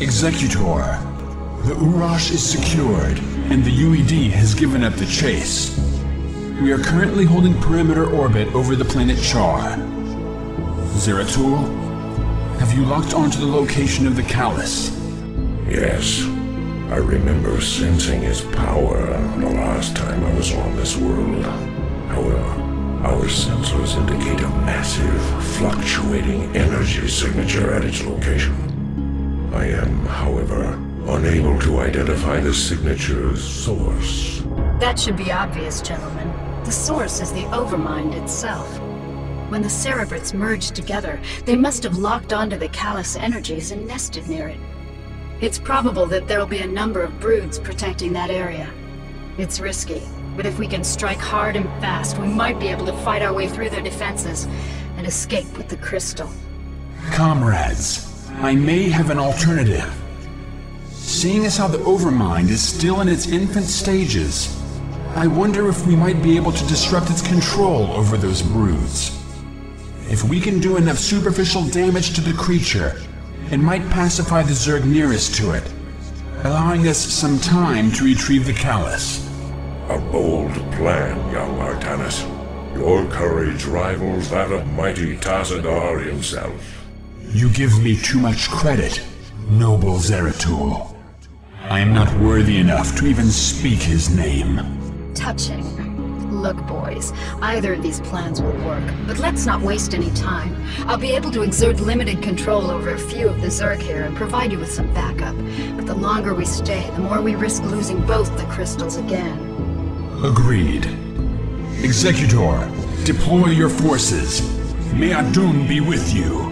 Executor, the Uraj is secured, and the UED has given up the chase. We are currently holding perimeter orbit over the planet Char. Zeratul, have you locked onto the location of the Khalis? Yes. I remember sensing his power the last time I was on this world. However, our sensors indicate a massive, fluctuating energy signature at its location. I am, however, unable to identify the signature's source. That should be obvious, gentlemen. The source is the Overmind itself. When the Cerebrates merged together, they must have locked onto the Khalis energies and nested near it. It's probable that there'll be a number of broods protecting that area. It's risky, but if we can strike hard and fast, we might be able to fight our way through their defenses and escape with the crystal. Comrades, I may have an alternative. Seeing as how the Overmind is still in its infant stages, I wonder if we might be able to disrupt its control over those broods. If we can do enough superficial damage to the creature, it might pacify the Zerg nearest to it, allowing us some time to retrieve the Khalis. A bold plan, young Artanis. Your courage rivals that of mighty Tassadar himself. You give me too much credit, noble Zeratul. I am not worthy enough to even speak his name. Touching. Look, boys, either of these plans will work, but let's not waste any time. I'll be able to exert limited control over a few of the Zerg here and provide you with some backup. But the longer we stay, the more we risk losing both the crystals again. Agreed. Executor, deploy your forces. May Adun be with you.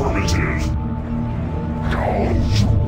Affirmative. Go.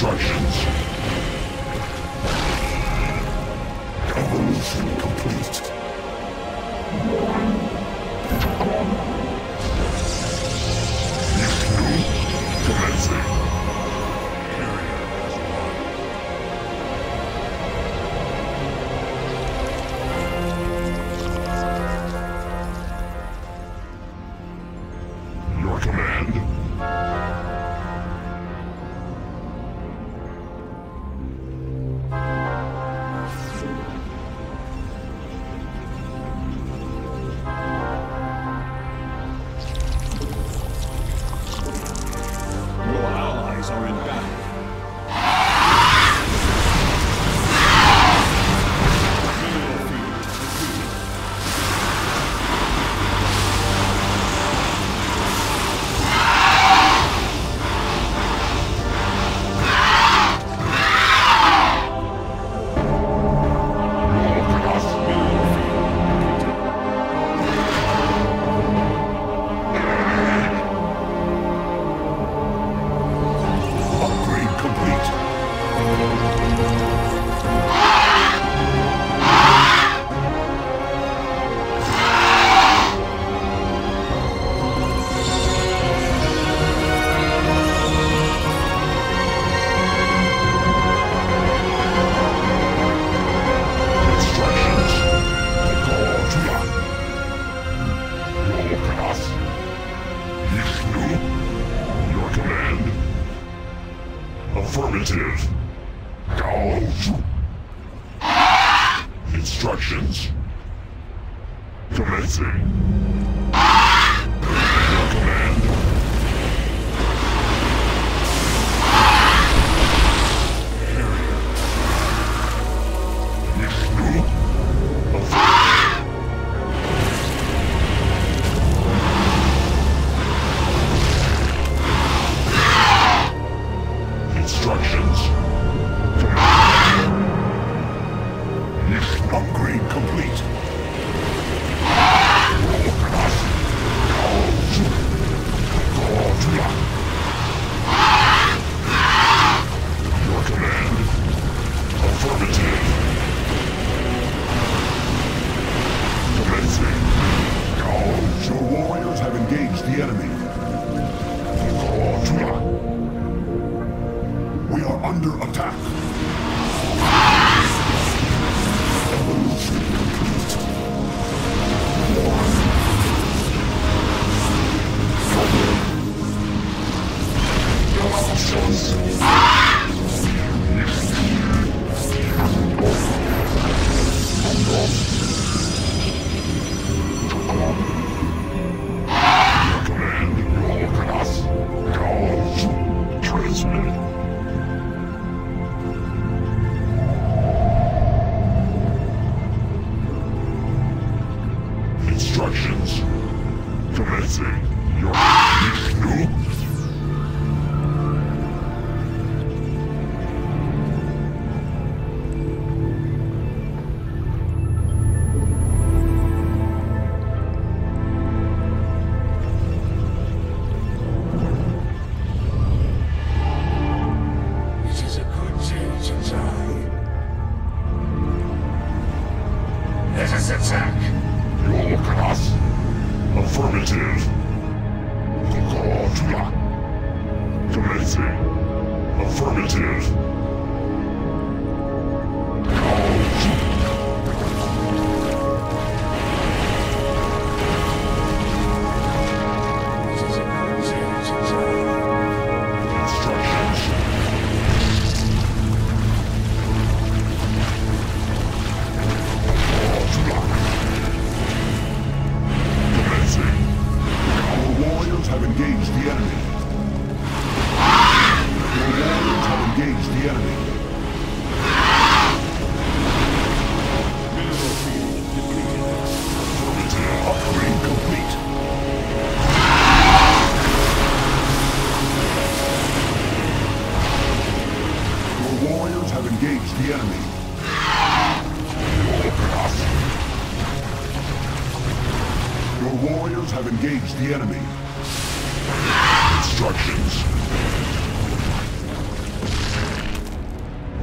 Issue Affirmative. Go. Instructions. Commencing. instructions. Commencing your...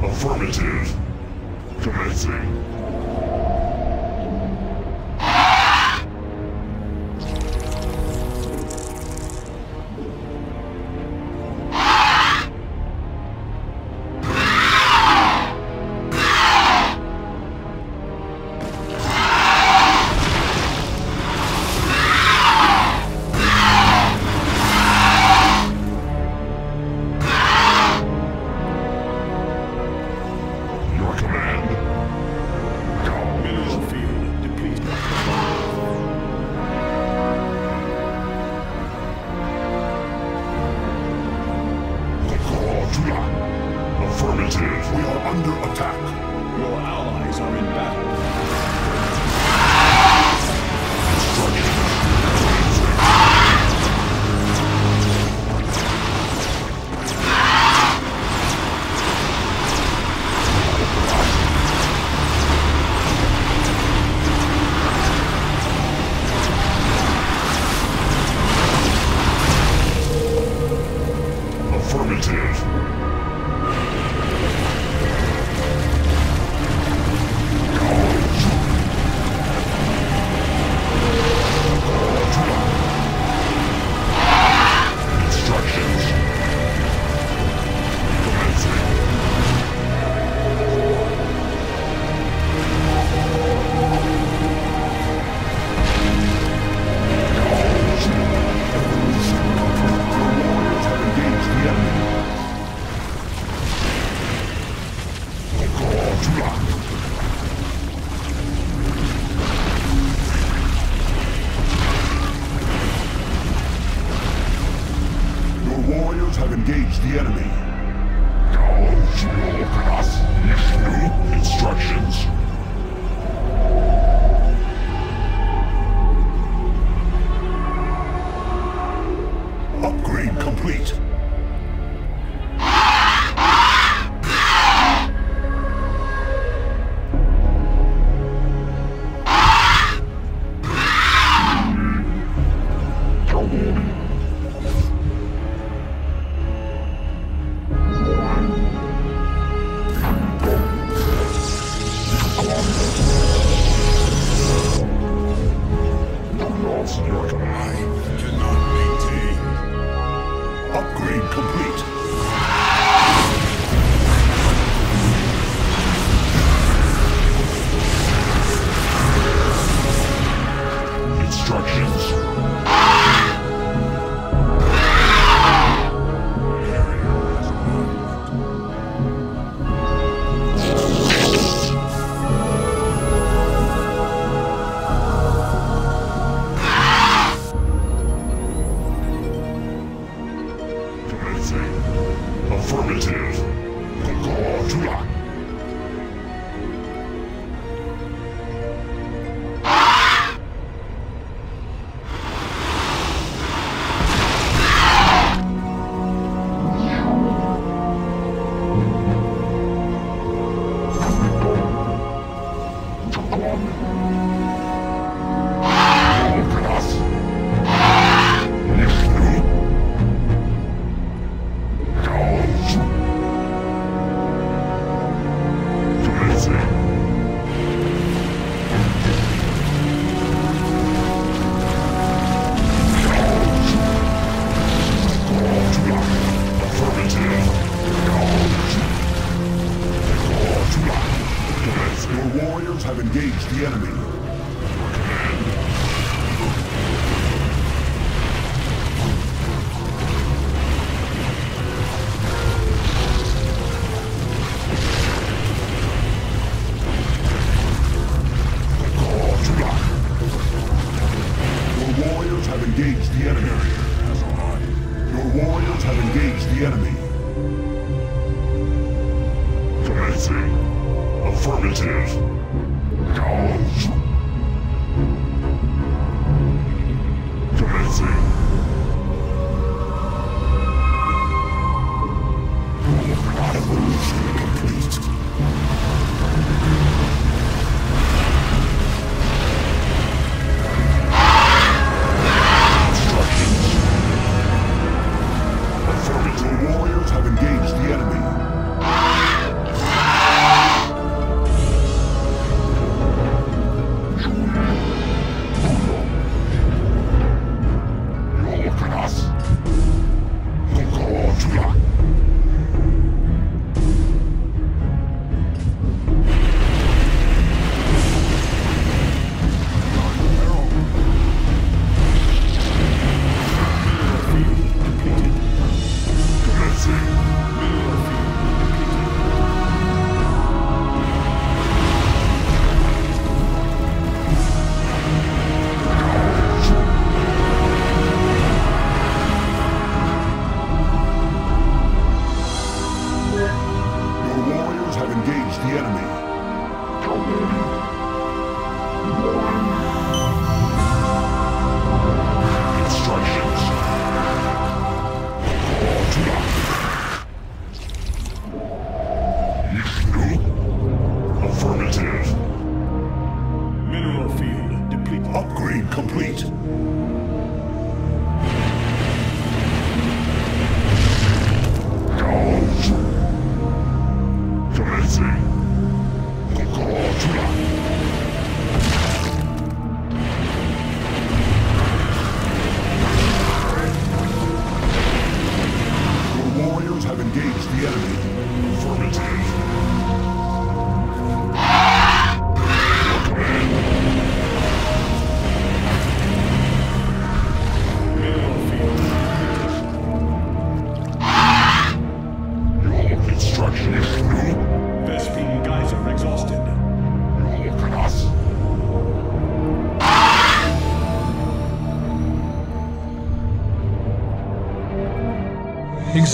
Affirmative. Commencing.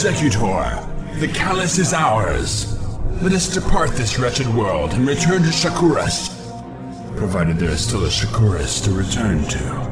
Executor, the Khalis is ours. Let us depart this wretched world and return to Shakuras. Provided there is still a Shakuras to return to.